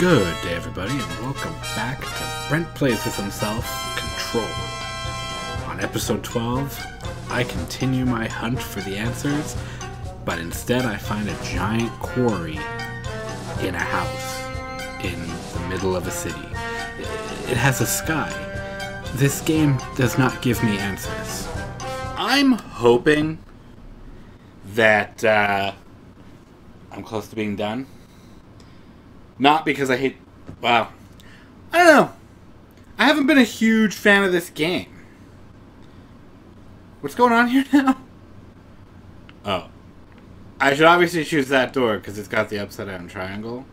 Good day, everybody, and welcome back to Brent Plays with Himself Control. On episode 12, I continue my hunt for the answers, but instead I find a giant quarry in a house in the middle of a city. It has a sky. This game does not give me answers. I'm hoping that uh, I'm close to being done. Not because I hate. Well, I don't know. I haven't been a huge fan of this game. What's going on here now? Oh. I should obviously choose that door because it's got the upside down triangle.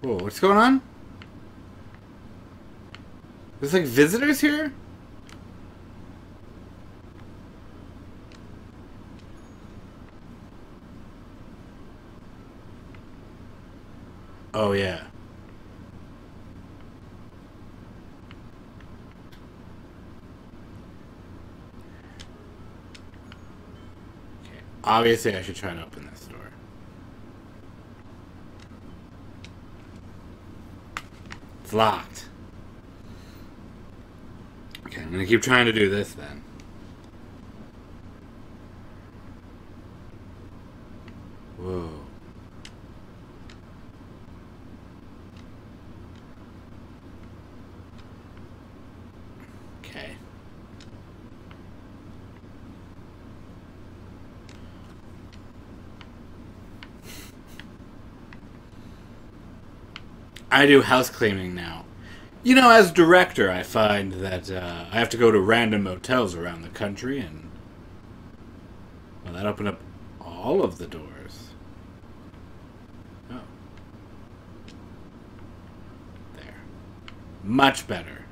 Whoa, what's going on? There's like visitors here? Oh yeah. Okay. Obviously I should try and open this door. It's locked. Okay, I'm gonna keep trying to do this then. Whoa. Okay. I do house cleaning now. You know, as director, I find that uh, I have to go to random motels around the country, and well, that opened up all of the doors. Oh, there, much better.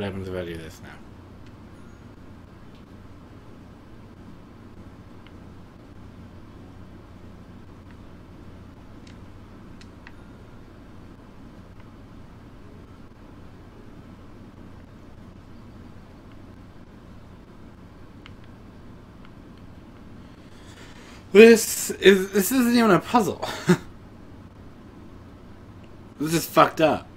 What happens if I do this now? This is this isn't even a puzzle. this is fucked up.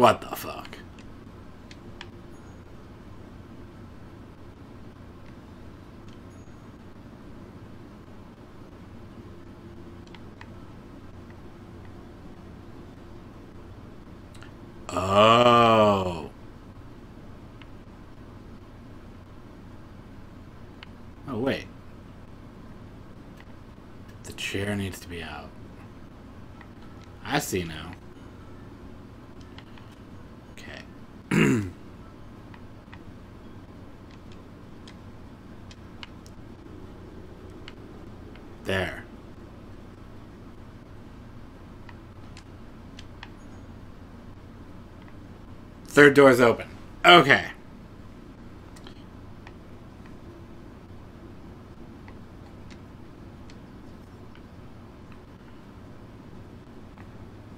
What the fuck? Oh. Oh, wait. The chair needs to be out. I see now. Okay. there. Third door's open. Okay.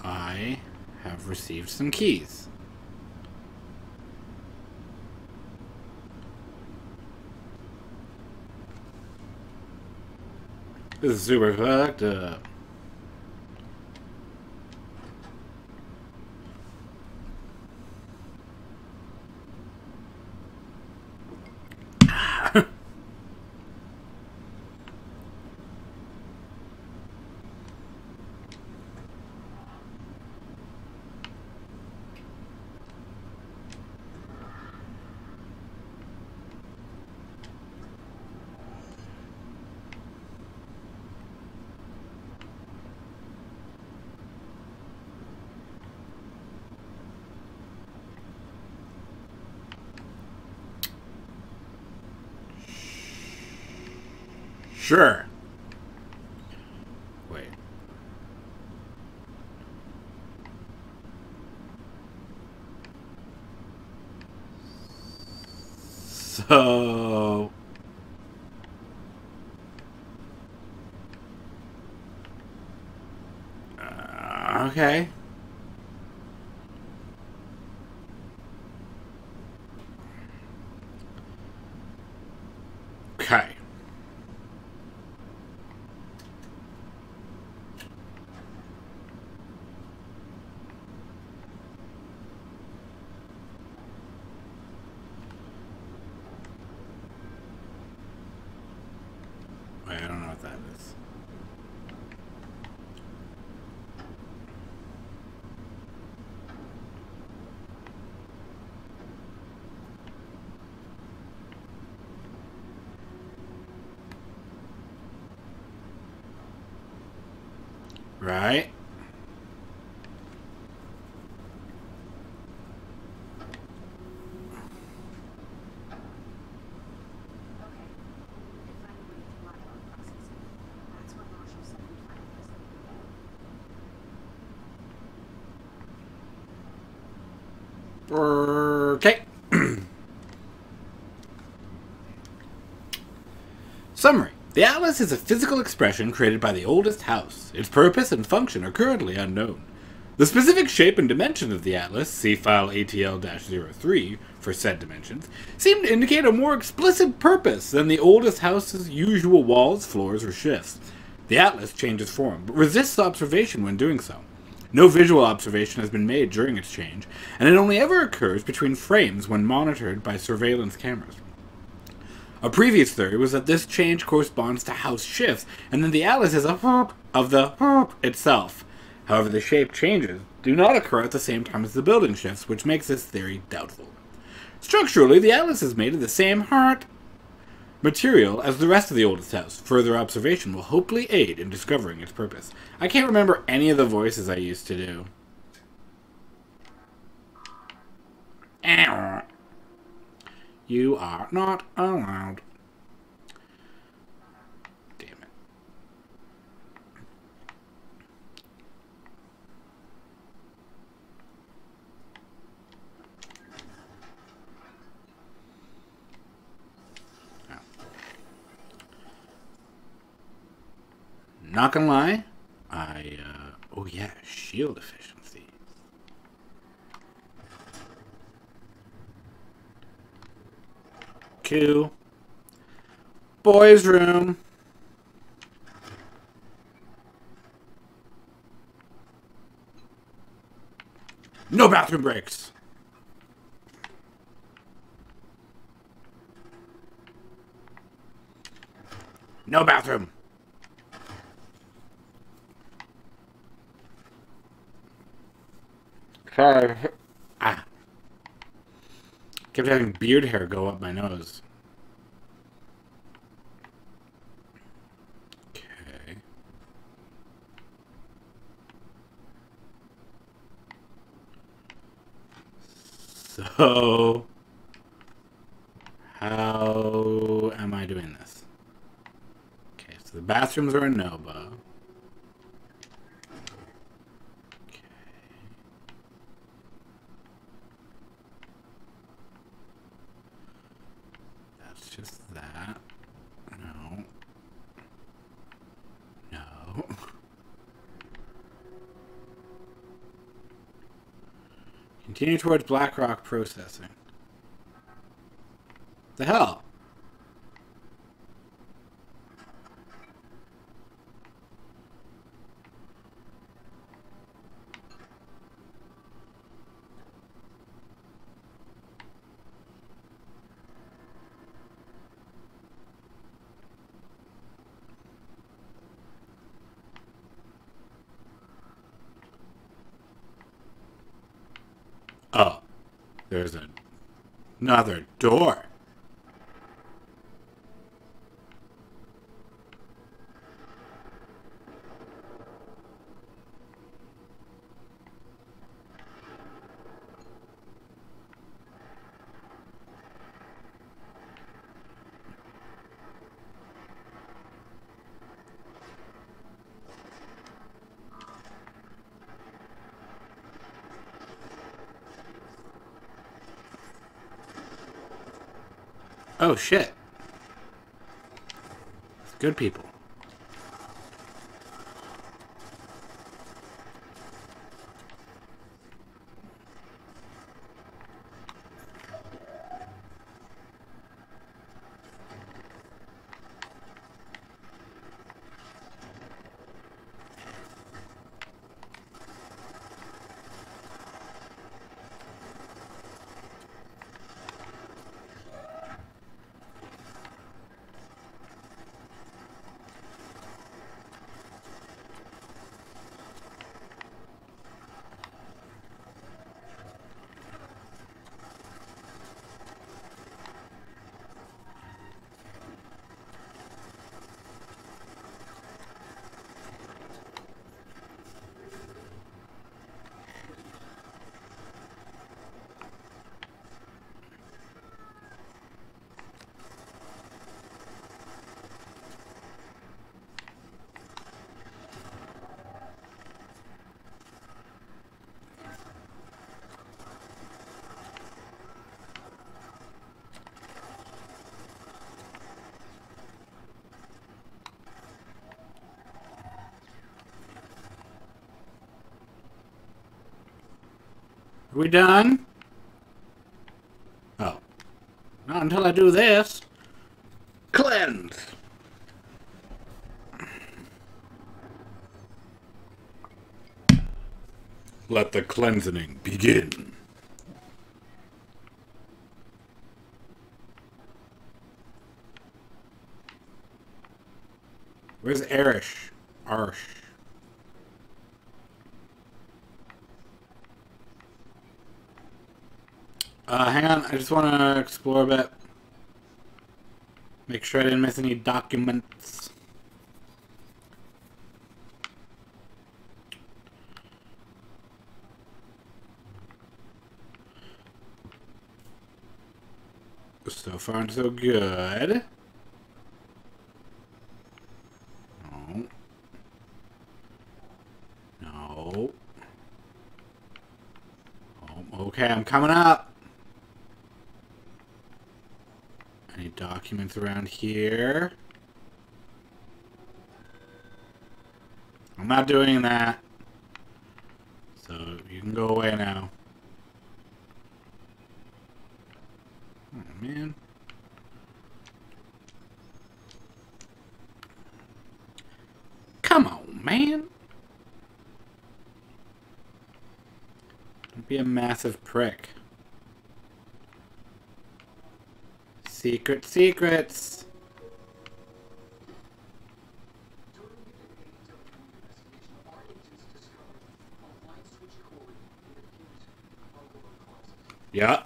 I have received some keys. This is super fucked up. Sure. Wait. So. Uh, okay. Okay. Wait, I don't know what that is. Right? Okay. Defining range of Wi-Fi processing. That's what Marshall said we find Okay. Summary. The atlas is a physical expression created by the oldest house. Its purpose and function are currently unknown. The specific shape and dimension of the atlas, see file ATL-03 for said dimensions, seem to indicate a more explicit purpose than the oldest house's usual walls, floors, or shifts. The atlas changes form, but resists observation when doing so. No visual observation has been made during its change, and it only ever occurs between frames when monitored by surveillance cameras. A previous theory was that this change corresponds to house shifts, and that the atlas is a herp of the herp itself. However, the shape changes do not occur at the same time as the building shifts, which makes this theory doubtful. Structurally, the atlas is made of the same heart material as the rest of the oldest house. Further observation will hopefully aid in discovering its purpose. I can't remember any of the voices I used to do. You are not allowed. Damn it. Oh. Not gonna lie, I, uh, oh yeah, shield efficiency. Q. Boys' room. No bathroom breaks. No bathroom. Sorry. Ah. Kept having beard hair go up my nose. Okay. So, how am I doing this? Okay, so the bathrooms are a Nova. Okay. That's just that. No. No. Continue towards BlackRock processing. The hell? Oh, there's a, another door. Shit. Good people. Are we done? Oh. Not until I do this. Cleanse! Let the cleansing begin. Where's Arish? Arsh. Uh, hang on, I just want to explore a bit. Make sure I didn't miss any documents. So far, so good. No. No. Oh, okay, I'm coming up. Any around here? I'm not doing that. So you can go away now. Oh man. Come on, man. Don't be a massive prick. Secret secrets. Yeah.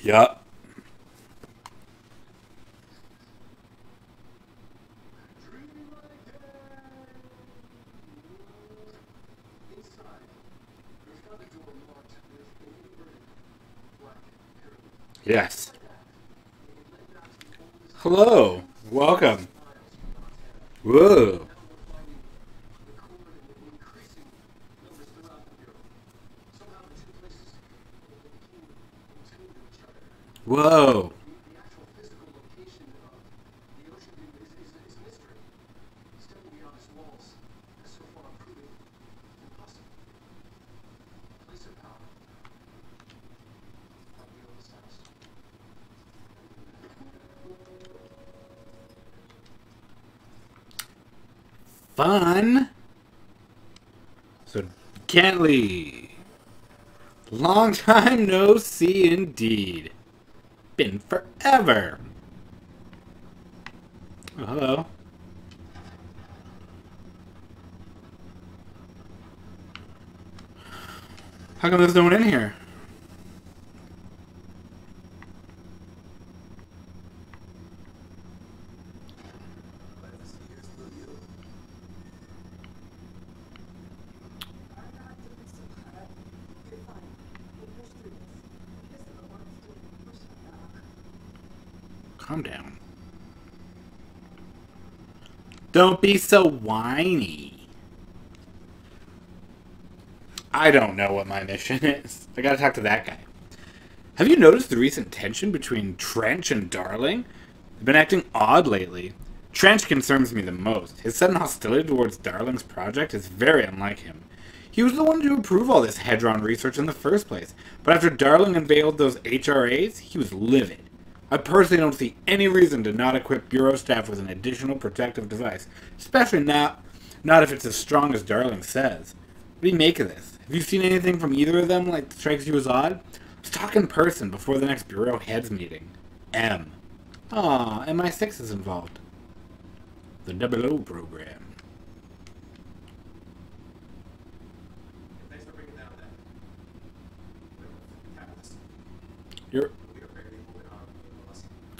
Yeah. Yes. Hello. Welcome. Whoa. Fun. So, Kentley. Long time no see indeed. Been forever. Oh, hello. How come there's no one in here? Calm down. Don't be so whiny. I don't know what my mission is. I gotta talk to that guy. Have you noticed the recent tension between Trench and Darling? They've been acting odd lately. Trench concerns me the most. His sudden hostility towards Darling's project is very unlike him. He was the one to approve all this Hedron research in the first place, but after Darling unveiled those HRAs, he was livid. I personally don't see any reason to not equip Bureau staff with an additional protective device, especially not, not if it's as strong as Darling says. What do you make of this? Have you seen anything from either of them like strikes you as odd? Let's talk in person before the next Bureau heads meeting. M. Aw, MI6 is involved. The Double O program. Thanks for bringing down that. Catalyst. You're, We are barely moving on. Unless what's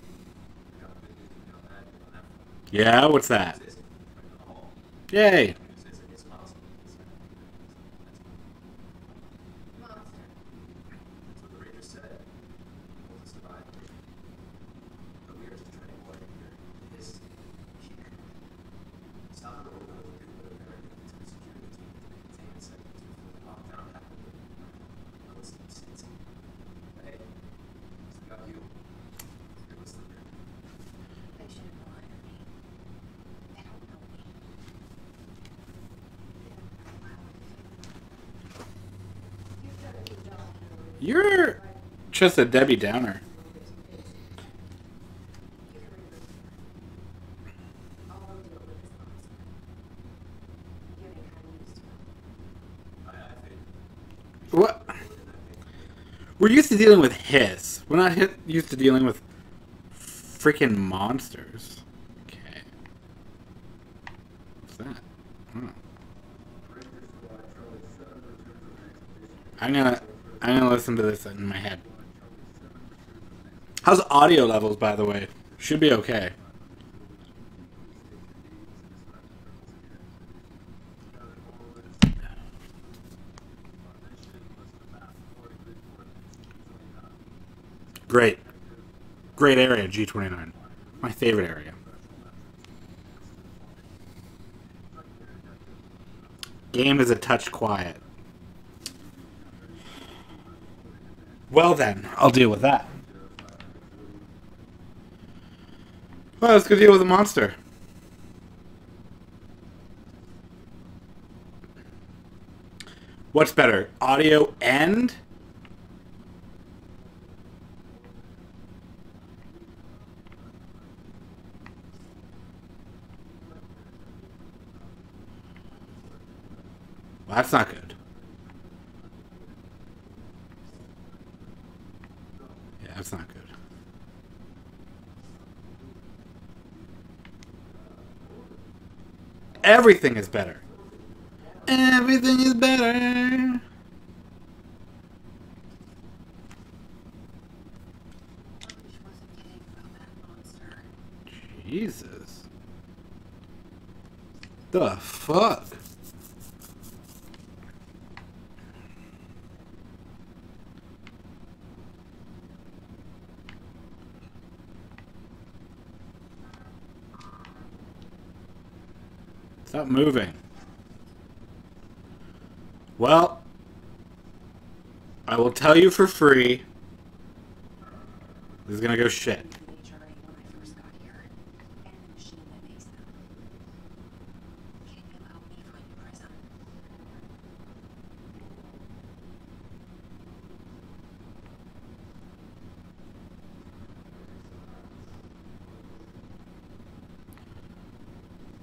Yeah, what's that? Yay. News is it gets miles. That's Monster. what the Rangers said. We'll survive. But we are just trying to avoid here. This here. It's not what we're going to do, but apparently it's a security team to contain segments before the lockdown happened. Well, it's it's it's Hey, we got you. You're listening here. They should have lied to me. They don't know me. You've done a good job, Hillary. You're just a Debbie Downer. You can remove her. I'll go deal with this monster. I'm getting kind of used to it. I, I think What? We're used to dealing with hiss. We're not hit, used to dealing with freaking monsters. Okay. What's that? Oh. I'm gonna I'm gonna listen to this in my head. How's audio levels, by the way? Should be okay. Great. Great area, G29. My favorite area. Game is a touch quiet. Well then, I'll deal with that. Well, let's go deal with the monster. What's better, audio and Well, that's not good. Yeah, that's not good. Everything is better. Everything is better. She wasn't kidding about that monster. Jesus. The fuck? Stop moving. Well, I will tell you for free. This is gonna go shit.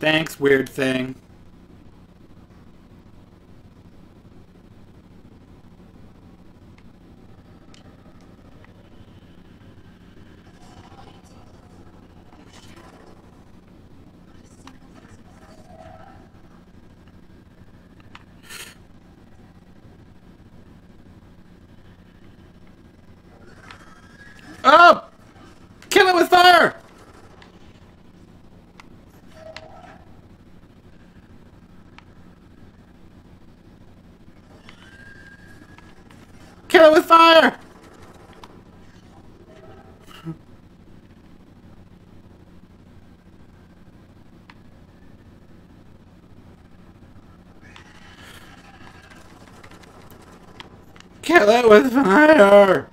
Thanks, weird thing. Oh! Kill it with fire!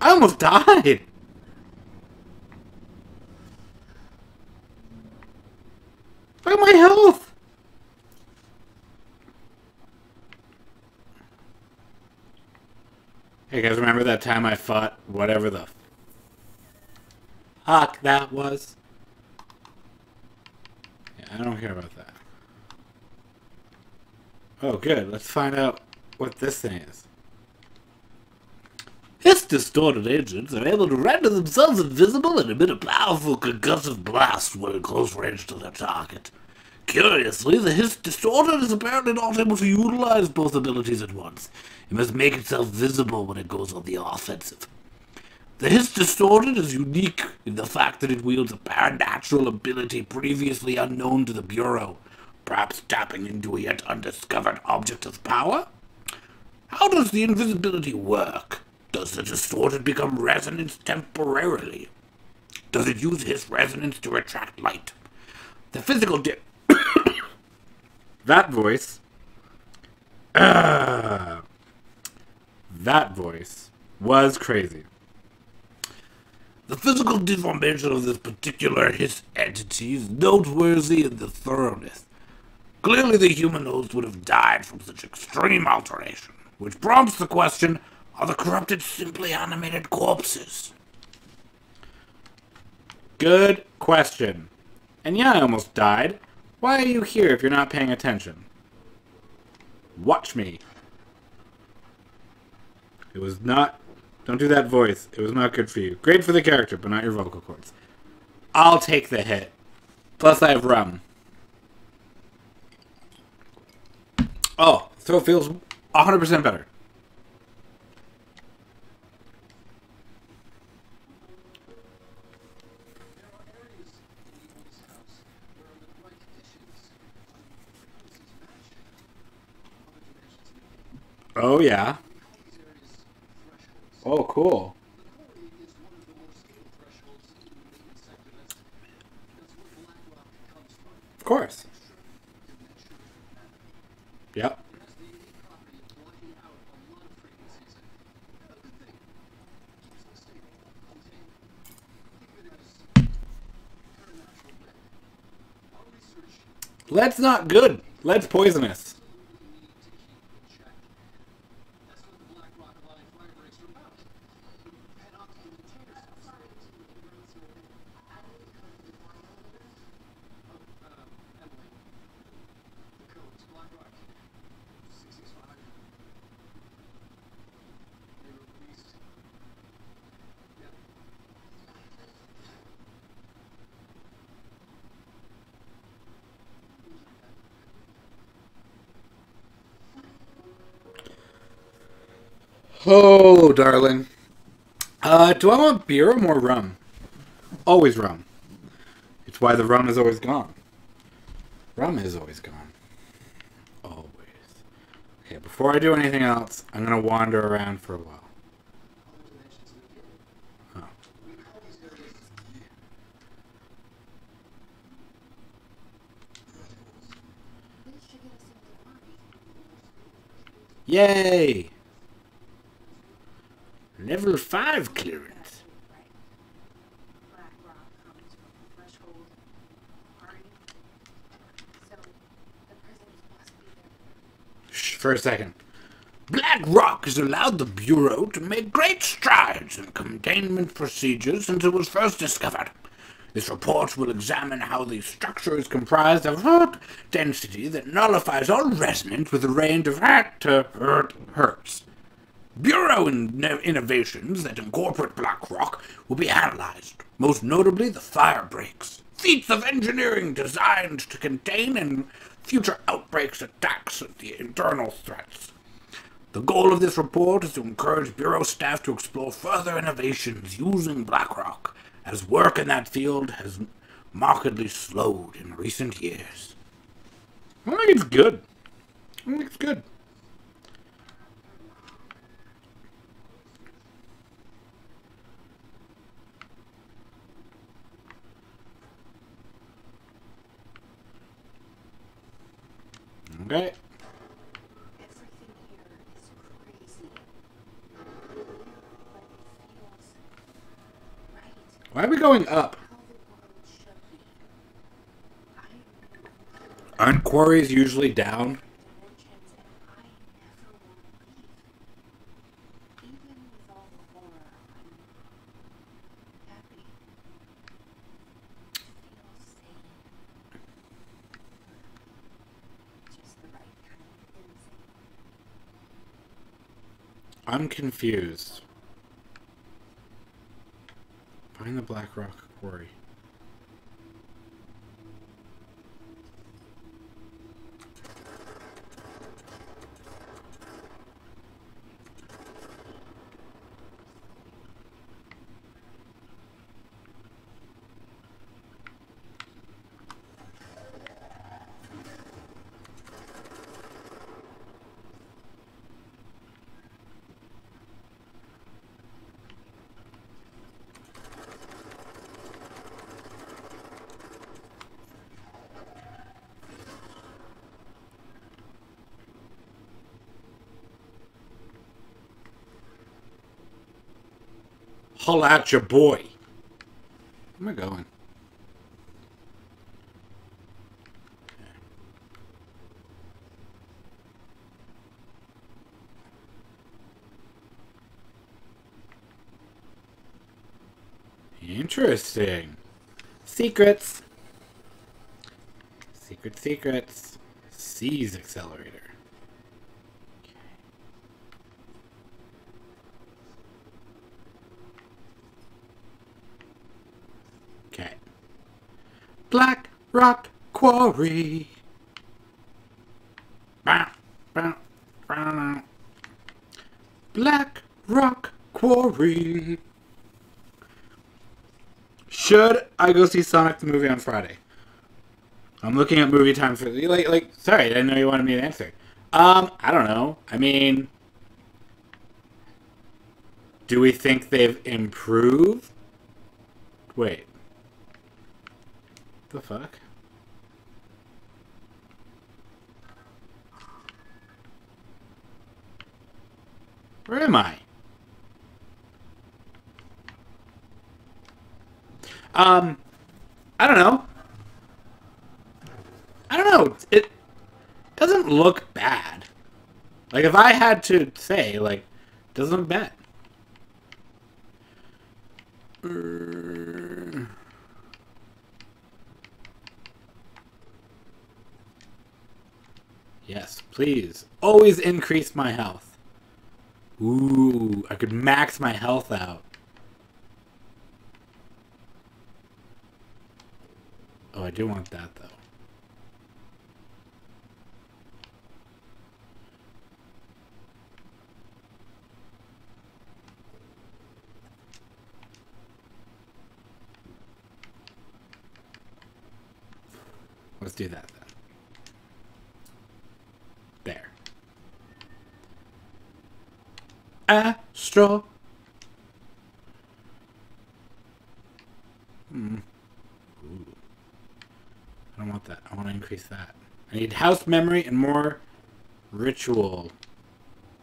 I almost died! Look at my health! Hey guys, remember that time I fought whatever the fuck that was? Yeah, I don't care about that. Oh, good. Let's find out what this thing is. Hiss Distorted agents are able to render themselves invisible and emit a powerful concussive blast when in close range to their target. Curiously, the Hiss Distorted is apparently not able to utilize both abilities at once. It must make itself visible when it goes on the offensive. The Hiss Distorted is unique in the fact that it wields a paranatural ability previously unknown to the Bureau, perhaps tapping into a yet undiscovered object of power? How does the invisibility work? Does the distorted become resonance temporarily? Does it use Hiss resonance to attract light? The physical di- That voice. Ah. that voice was crazy. The physical deformation of this particular Hiss entity is noteworthy in the thoroughness. Clearly, the human host would have died from such extreme alteration, which prompts the question are the corrupted simply animated corpses? Good question. And yeah, I almost died. Why are you here if you're not paying attention? Watch me. It was not. Don't do that voice. It was not good for you. Great for the character, but not your vocal cords. I'll take the hit. Plus, I have rum. Oh, it feels 100% better. There are areas in the oldest house where under the right conditions, frequencies match other dimensions in the game. Oh, yeah. We call these areas thresholds. Oh, cool. The core is one of the more stable thresholds in the maintenance sector. That's, that's where black rock comes from. Of course. Dimensional humanity. Yep. It has the unique property of blocking out a lot of frequencies. And a good thing. Keeps them stable, contained. Think of yeah. Oh, cool. Of course. research Lead's not good. Lead's poisonous. absolutely need to keep in check. That's what the Black Rock Line fire breaks are about. Head optical containers. Sorry to interrupt you, but I need to come to the line over Oh, uh, Emily. The code's Black Rock. 665. They were released. Yeah. Oh, darling. Uh, do I want beer or more rum? Always rum. It's why the rum is always gone. Rum is always gone. Always. Okay, before I do anything else, I'm gonna wander around for a while. Oh. We must be there. Shh, for a second. Black Rock has allowed the Bureau to make great strides in containment procedures since it was first discovered. This report will examine how the structure is comprised of hurt density that nullifies all resonance with a range of hurt hertz. Bureau in- innovations that incorporate BlackRock will be analyzed, most notably the fire breaks, feats of engineering designed to contain and future outbreaks attacks at the internal threats. The goal of this report is to encourage Bureau staff to explore further innovations using BlackRock, as work in that field has markedly slowed in recent years. I think it's good. I think it's good. Okay. Everything here is crazy. But it feels right. Why are we going up? Aren't quarries usually down? dimensions and I never want to leave. Even with all the horror, I'm happy. It feels sane. Just the right kind of insane. I'm confused. Find the Black Rock Quarry. Holla at your boy. Where am I going? Interesting. Secrets. Secret secrets. C's accelerator. Okay. Black Rock Quarry. Black Rock Quarry. Should I go see Sonic the movie on Friday? I'm looking at movie time for like like. Sorry, I didn't know you wanted me to answer. Um, I don't know. I mean, do we think they've improved? Wait. The fuck? Where am I? Um, I don't know. I don't know. It doesn't look bad. Like if I had to say, like, doesn't bad. Uh, Yes, please. Always increase my health. Ooh, I could max my health out. Oh, I do want that though. Let's do that then. There. Astro. Hmm. Ooh. I don't want that. I want to increase that. I need house memory and more ritual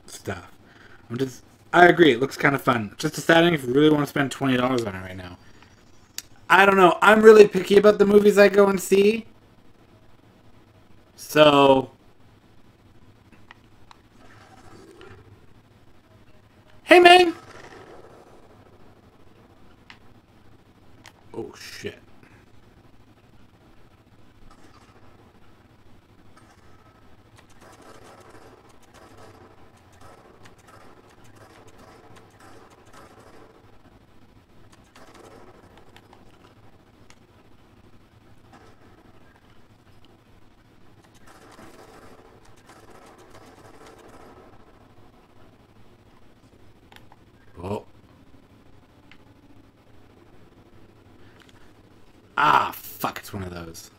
stuff. I'm just. I agree. It looks kind of fun. Just deciding if you really want to spend twenty dollars on it right now. I don't know. I'm really picky about the movies I go and see. So. Hey, man! Oh, shit. next one of those.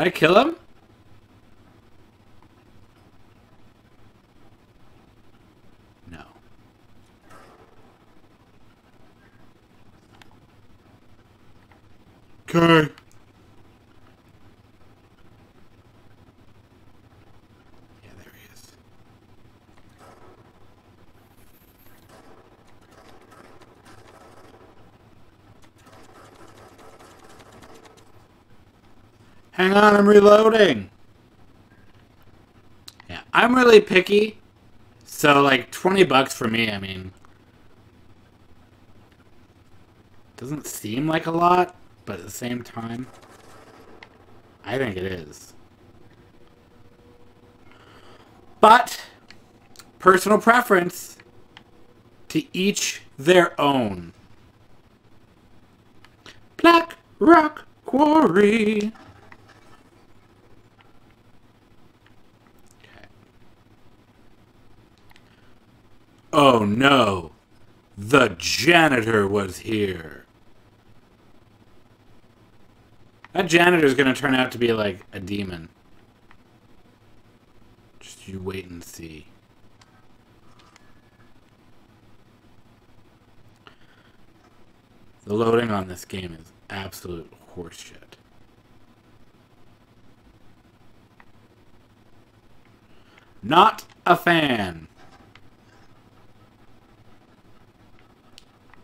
Did I kill him? No. Okay. Yeah, there he is. Hang on, I'm reloading. Yeah, I'm really picky. So, like, 20 bucks for me, I mean. Doesn't seem like a lot, but at the same time, I think it is. But, personal preference, to each their own. Black Rock Quarry. Oh no! The janitor was here. That janitor's gonna turn out to be like a demon. Just you wait and see. The loading on this game is absolute horseshit. Not a fan.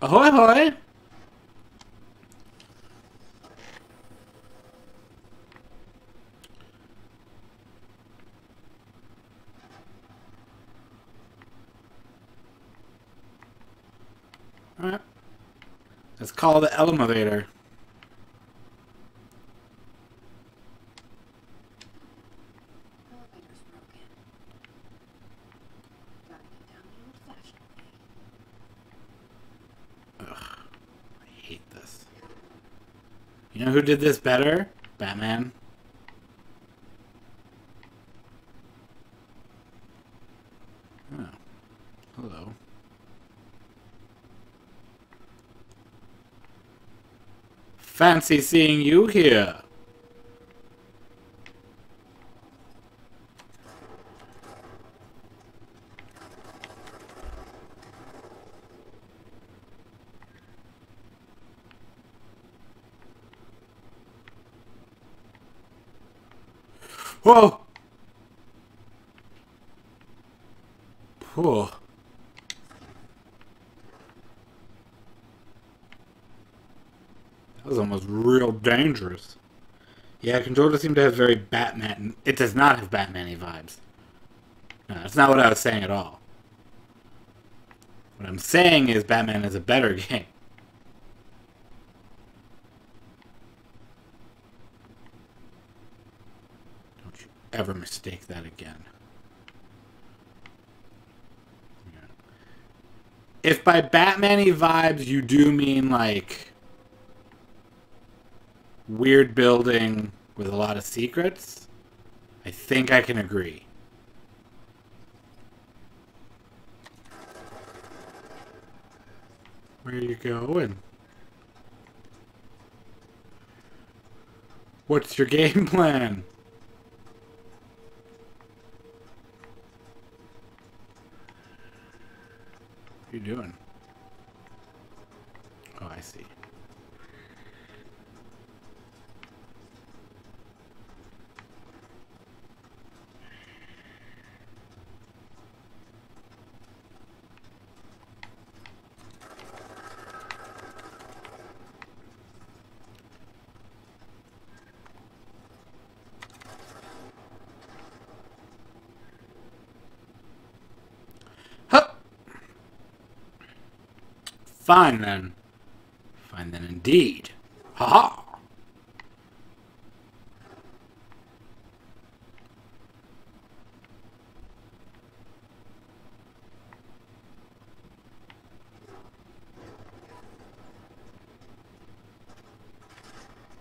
Ahoy, hoy! Alright. Let's call the elevator. Elevator's broken. Gotta get down the old-fashioned way. I hate this. You know who did this better? Batman. Oh. Hello. Fancy seeing you here. Whoa! Whoa. That was almost real dangerous. Yeah, Controller seemed to have very Batman. It does not have Batman-y vibes. No, that's not what I was saying at all. What I'm saying is Batman is a better game. Don't you ever mistake that again. Yeah. If by Batman-y vibes you do mean like weird building with a lot of secrets, I think I can agree. Where are you going? What's your game plan? What are you doing? Oh, I see. Fine then. Fine then indeed. Ha ha.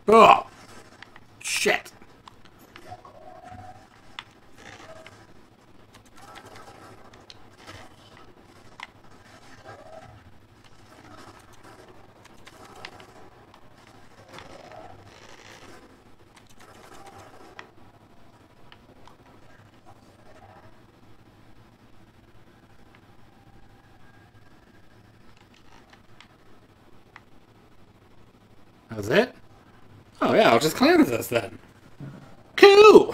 Oh, shit. That was it? Oh yeah, I'll just as us then. Cool!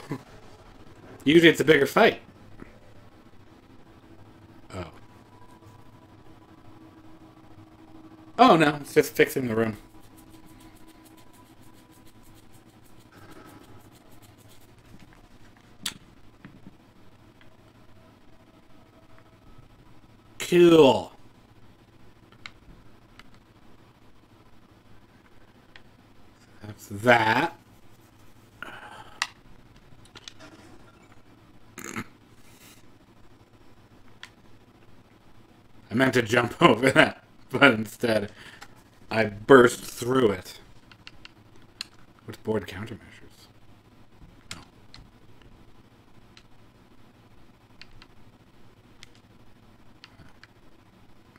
Usually it's a bigger fight. Oh. Oh no, it's just fixing the room. Cool. That's that. Meant to jump over that, but instead I burst through it. with board countermeasures?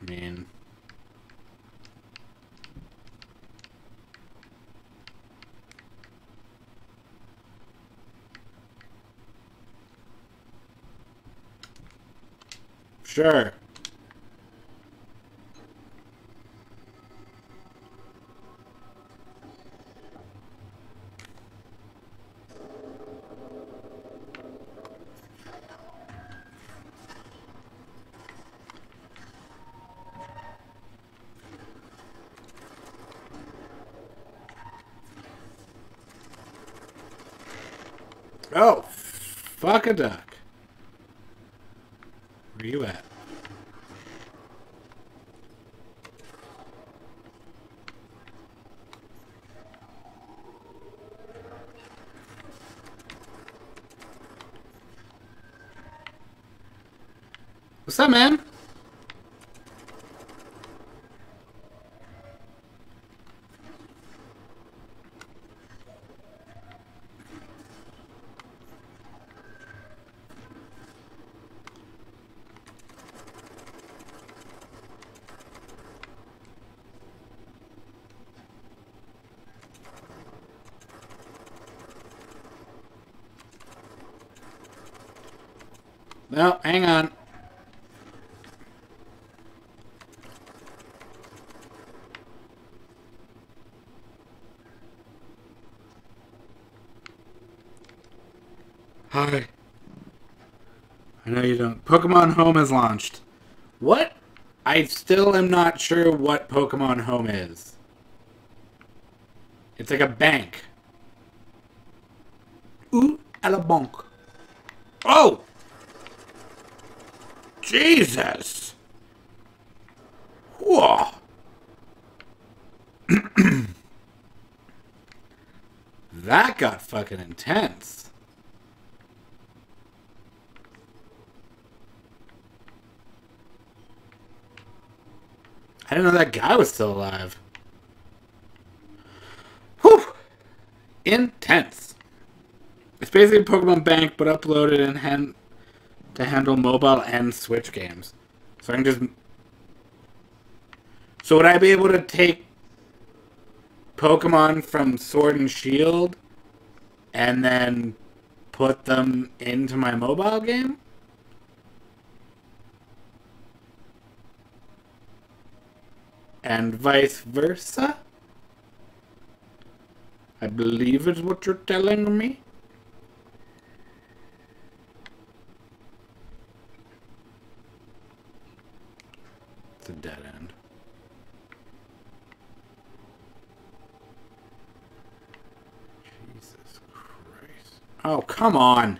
I mean, sure. Oh, fuck a duck. Where you at? What's up, man? No, hang on. Hi. I know you don't. Pokemon Home has launched. What? I still am not sure what Pokemon Home is. It's like a bank. Ooh, à la banque. Oh! Jesus! Whoa! that got fucking intense. I didn't know that guy was still alive. Whew! Intense. It's basically Pokemon Bank, but uploaded and hand to handle mobile and Switch games. So I can just. So would I be able to take Pokemon from Sword and Shield and then put them into my mobile game? And vice versa? I believe is what you're telling me. A dead end. Jesus Christ. Oh, come on.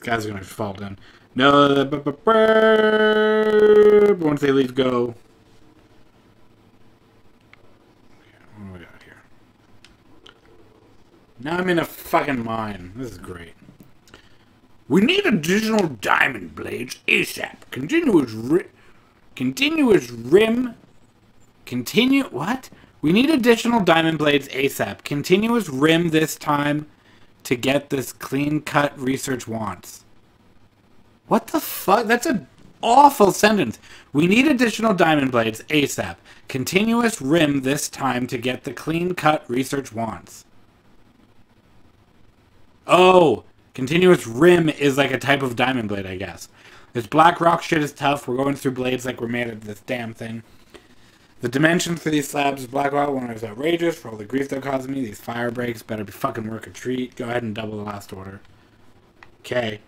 Guys are gonna fall down. No, but once they leave go. What do we got here? Now I'm in a fucking mine. This is great. We need additional diamond blades ASAP. Continuous ri- continuous rim continue what? We need additional diamond blades ASAP. Continuous rim this time to get this clean cut research wants. What the fuck? That's an awful sentence. We need additional diamond blades ASAP. Continuous rim this time to get the clean cut research wants. Oh, continuous rim is like a type of diamond blade, I guess. This black rock shit is tough. We're going through blades like we're made of this damn thing. The dimensions for these slabs of black rock one is outrageous for all the grief they're causing me. These fire breaks better be fucking work a treat. Go ahead and double the last order. Okay.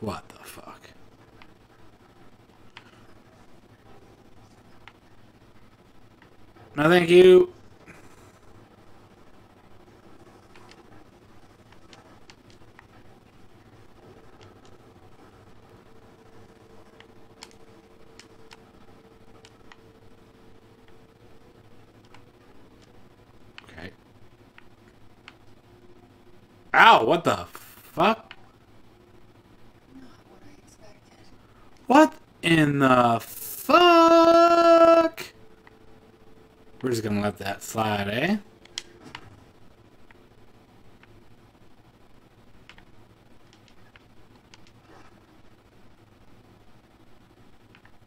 What the fuck? No, thank you. Okay. Ow, what the fuck? What. What in the fuck? We're just gonna let that slide, eh?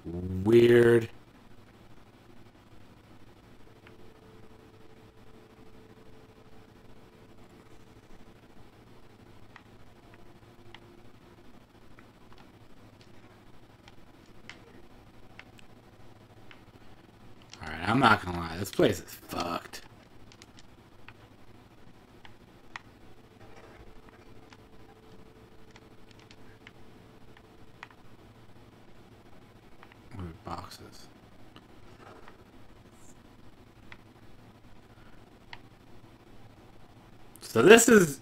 Weird. Alright, I'm not gonna lie. This place is fucked. Boxes? So this is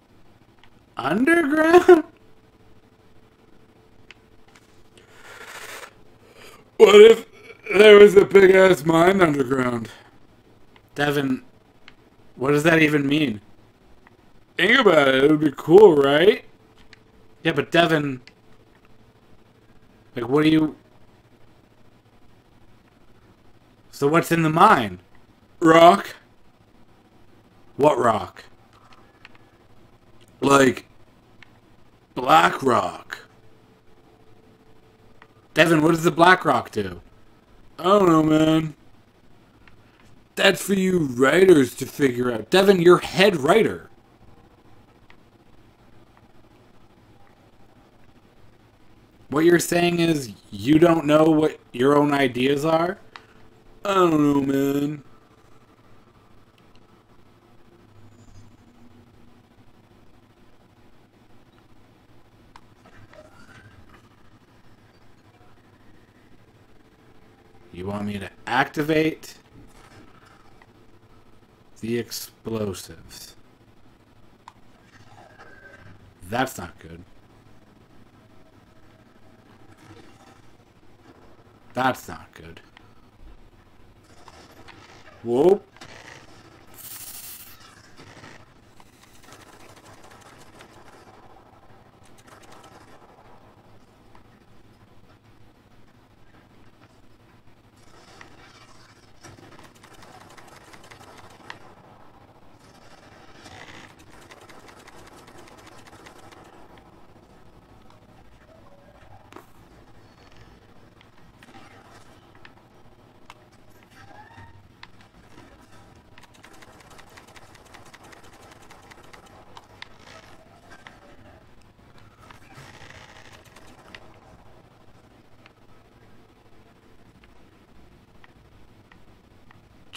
underground? What if there was a big ass mine underground? Devin, what does that even mean? Think about it, it would be cool, right? Yeah, but Devin, like, what do you. So, what's in the mine? Rock? What rock? Like, black rock. Devin, what does the black rock do? I don't know, man. That's for you writers to figure out. Devin, you're head writer. What you're saying is you don't know what your own ideas are? I don't know, man. You want me to activate the explosives. That's not good. That's not good. Whoa.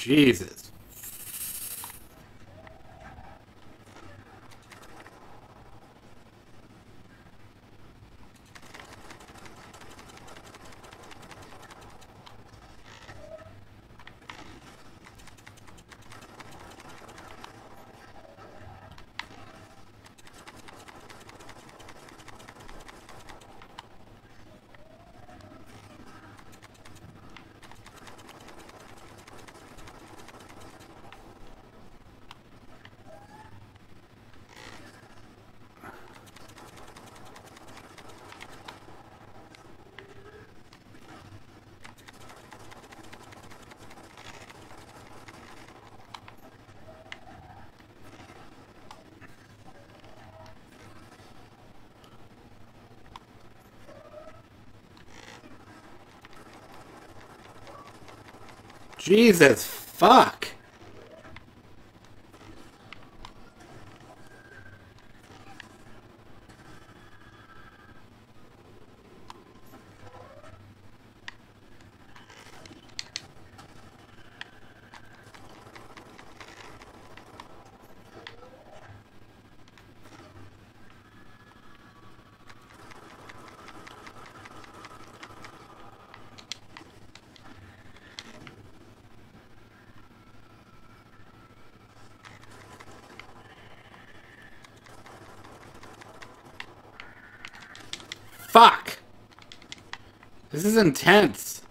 Jesus. Jesus fuck. This is intense.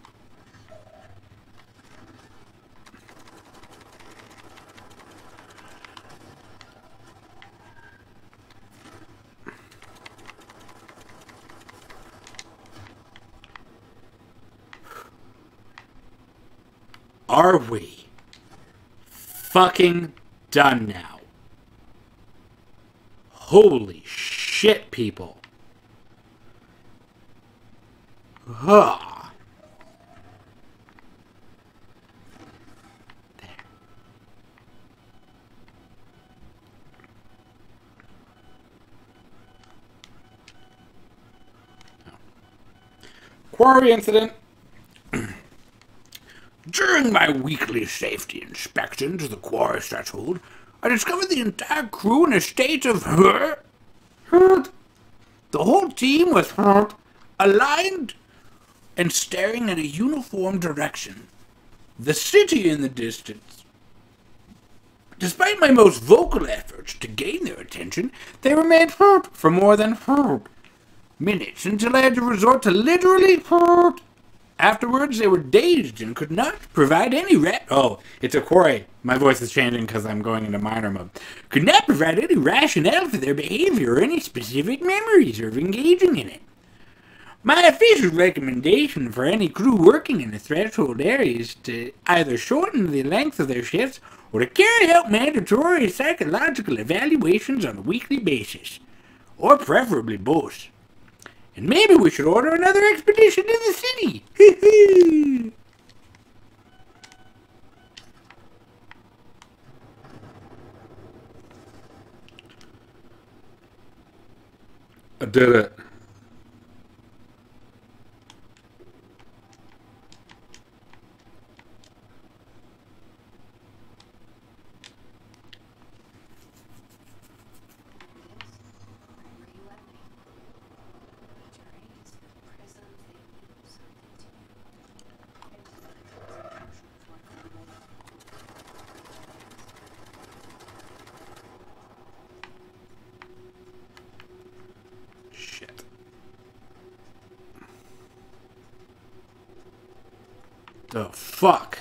Are we fucking done now? Holy shit, people. Huh. Quarry incident. During my weekly safety inspection to the quarry threshold, I discovered the entire crew in a state of hurt. The whole team was aligned, and staring in a uniform direction. The city in the distance. Despite my most vocal efforts to gain their attention, they remained hurt for more than hurt minutes until I had to resort to literally. Afterwards, they were dazed and could not provide any ra- Oh, it's a quarry. My voice is changing because I'm going into miner mode. Could not provide any rationale for their behavior or any specific memories of engaging in it. My official recommendation for any crew working in the threshold area is to either shorten the length of their shifts or to carry out mandatory psychological evaluations on a weekly basis, or preferably both. And maybe we should order another expedition to the city. I did it. Where you at me? Attorneys, prisons, they knew something to you. And to the constitutions work for them. Shit. The fuck?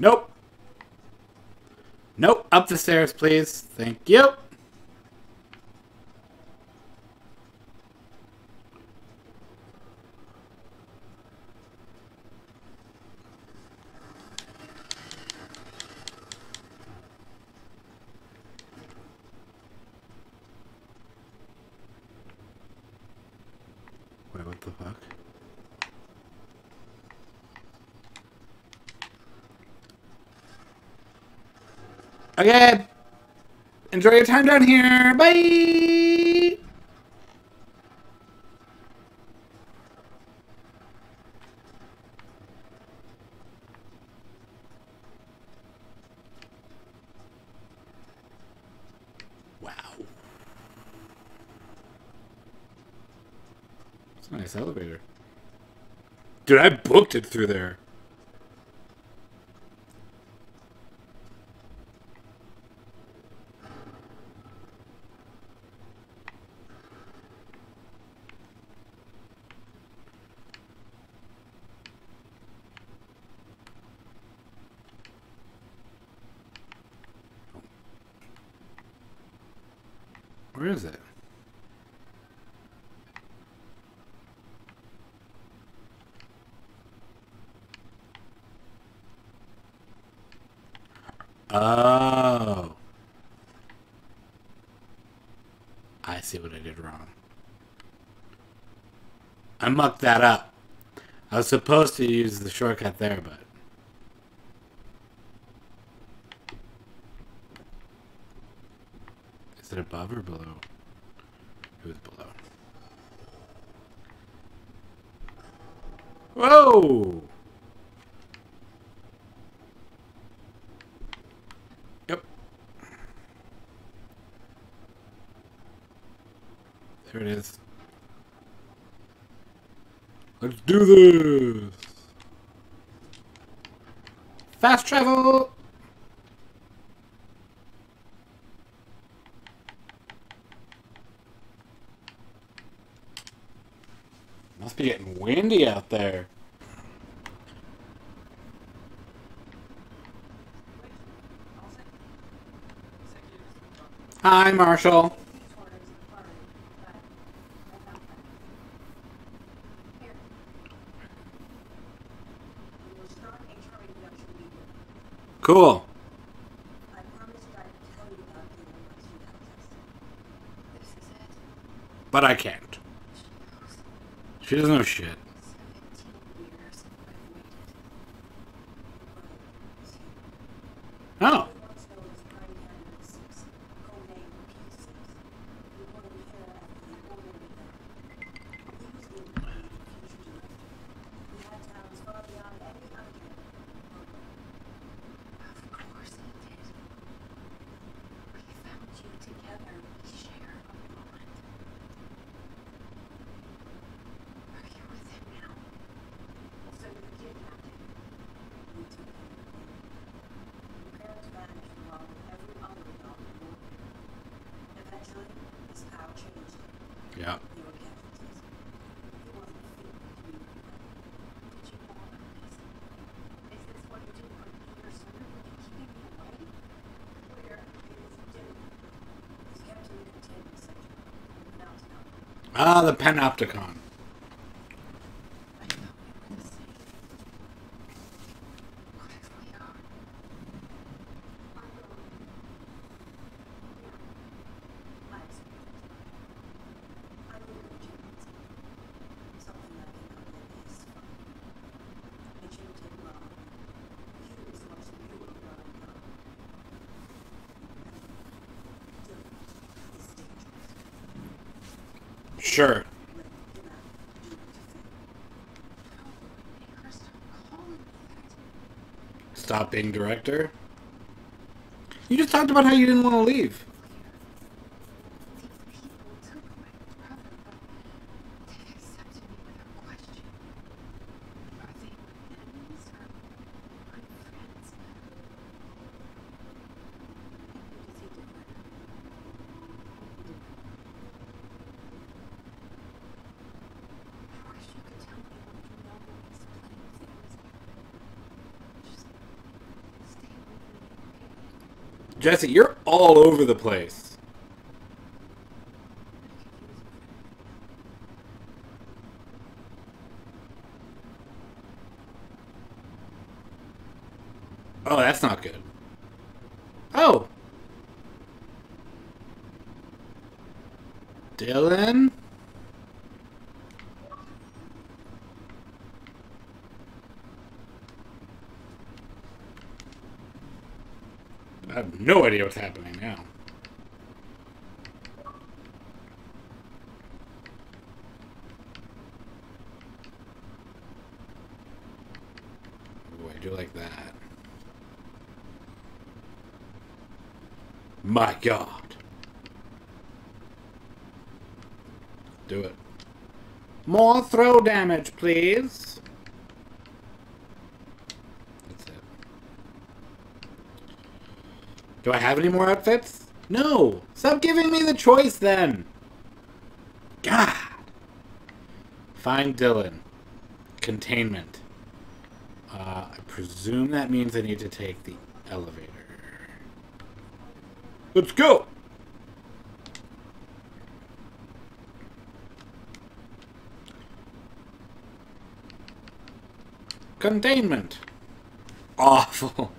Nope. Nope. Up the stairs, please. Thank you. Wait, what the fuck? Okay. Enjoy your time down here. Bye. Wow. It's a nice elevator. Dude, I booked it through there. mucked that up. I was supposed to use the shortcut there, but... Is it above or below? It was below. Whoa! Do this! Fast travel! Must be getting windy out there. Hi, Marshall. Cool. But I can't. She doesn't know shit. Ah, the Panopticon. being director. You just talked about how you didn't want to leave. Jesse, you're all over the place. what's happening now. Ooh, I do like that. My God. Do it. More throw damage, please. Do I have any more outfits? No! Stop giving me the choice then! God! Find Dylan. Containment. Uh, I presume that means I need to take the elevator. Let's go! Containment. Awful.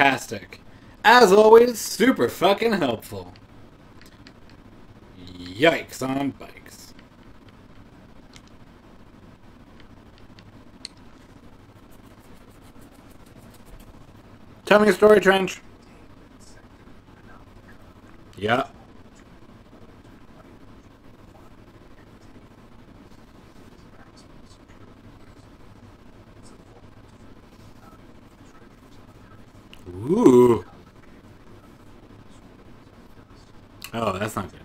Fantastic. As always, super fucking helpful. Yikes on bikes. Tell me a story, Trench. Ooh. Oh, that's not good.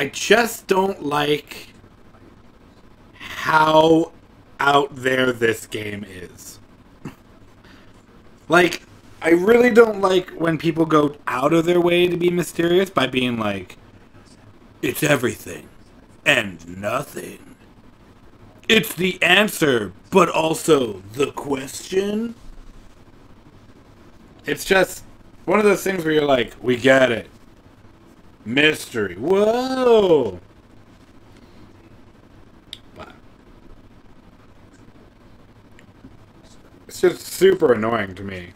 I just don't like how out there this game is. like, I really don't like when people go out of their way to be mysterious by being like, it's everything and nothing. It's the answer, but also the question. It's just one of those things where you're like, we get it. Mystery. Whoa! But it's just super annoying to me.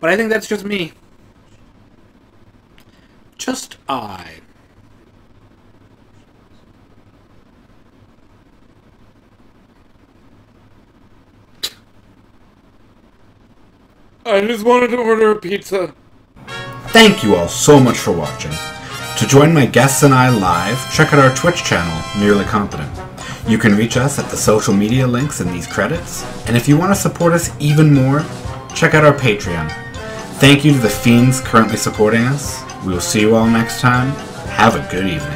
But I think that's just me. Just I. I just wanted to order a pizza. Thank you all so much for watching. To join my guests and I live, check out our Twitch channel, Nearly Competent. You can reach us at the social media links in these credits, and if you want to support us even more, check out our Patreon. Thank you to the fiends currently supporting us. We will see you all next time. Have a good evening.